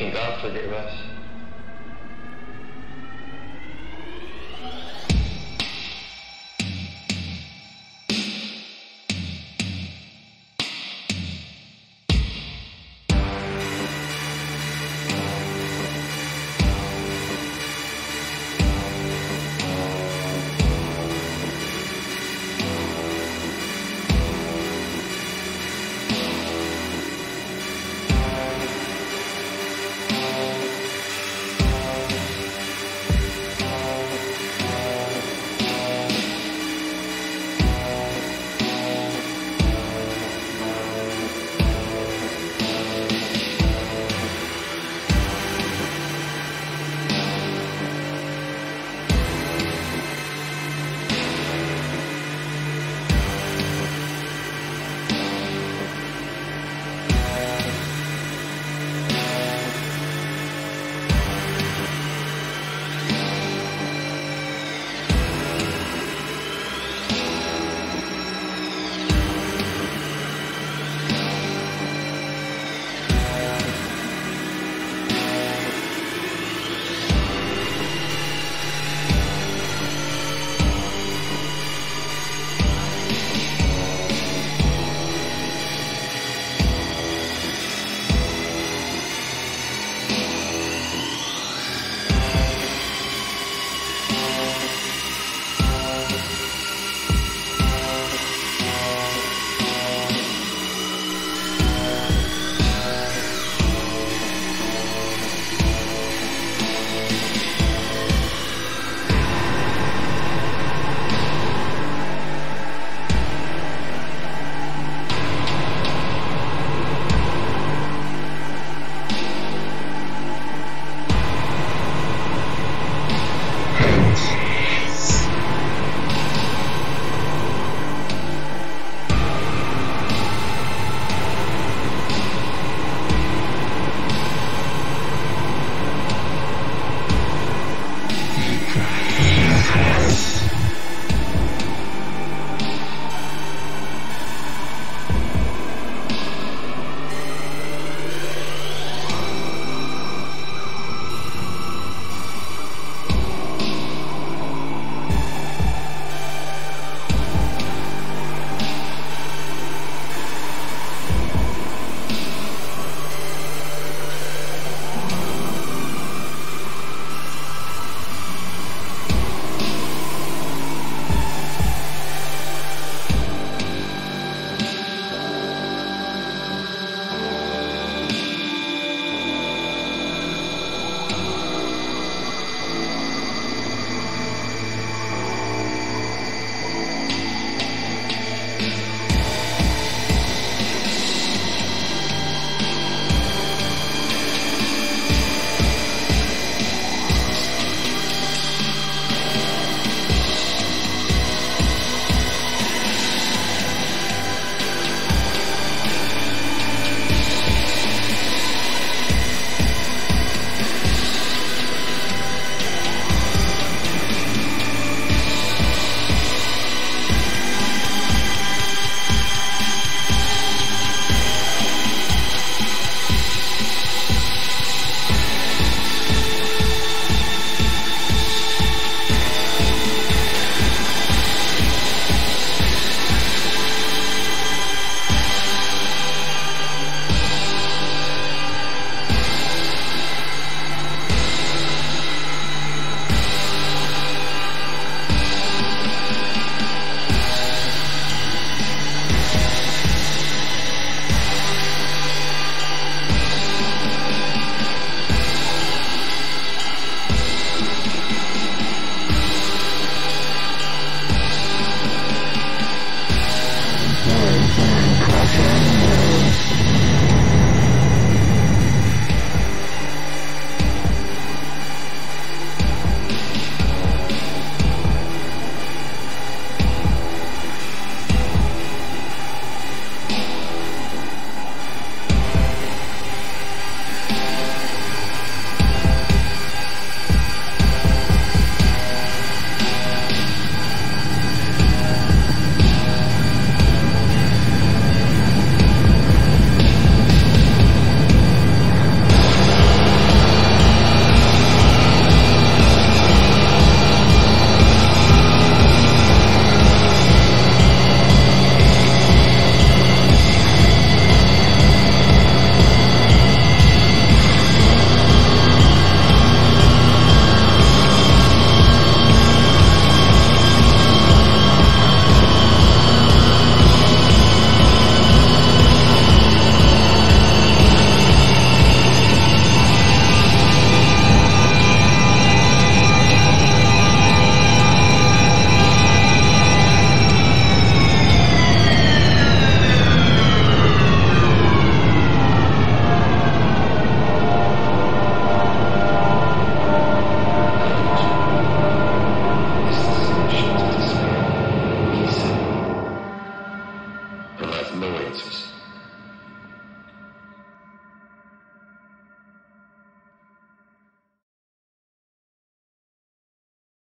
Can God forgive us? No answers.